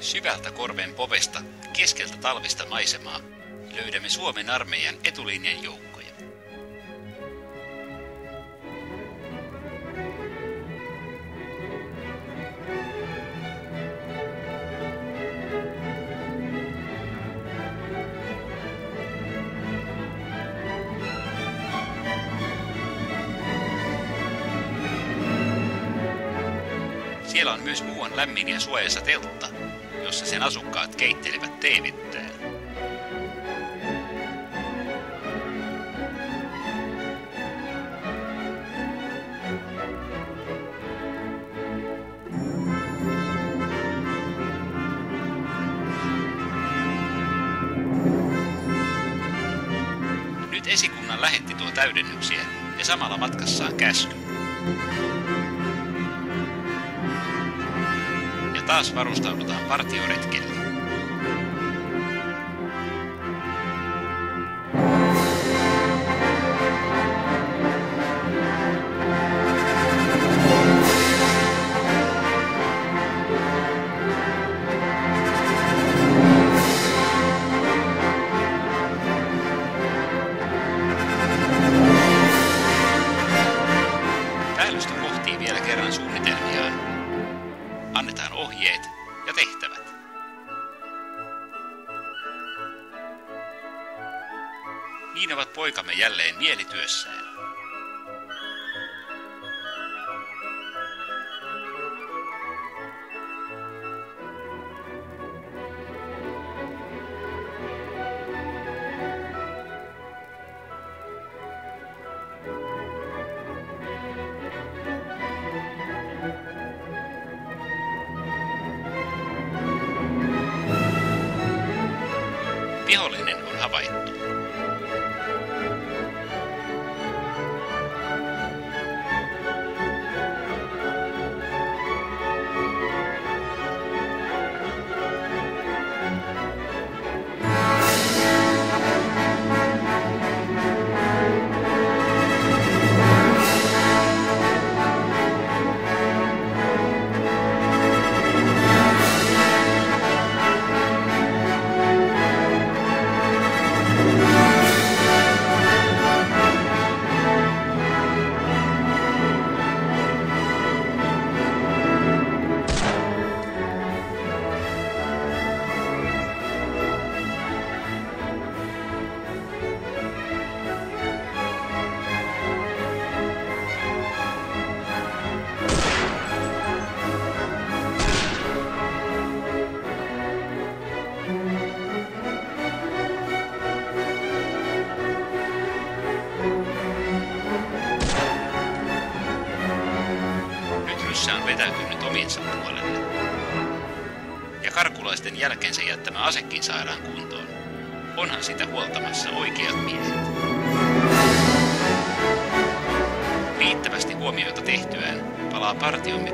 Syvältä korven povesta, keskeltä talvista maisemaa, löydämme Suomen armeijan etulinjan joukkoja. Siellä on myös muuan lämmin ja suojassa teltta, jossa sen asukkaat keittelevät teevittään. Nyt esikunnan lähetti tuo täydennyksiä ja samalla matkassaan käsky. Taas varustaudutaan partioretkelle. Tehtävät. Niin ovat poikamme jälleen mielityössään. Vihollinen on havaittu. Ryssä on vetäytynyt omiensa puolelle. Ja karkulaisten jälkeensä jättämä asekin saadaan kuntoon. Onhan sitä huoltamassa oikeat miehet. Riittävästi huomioita tehtyään palaa partiomme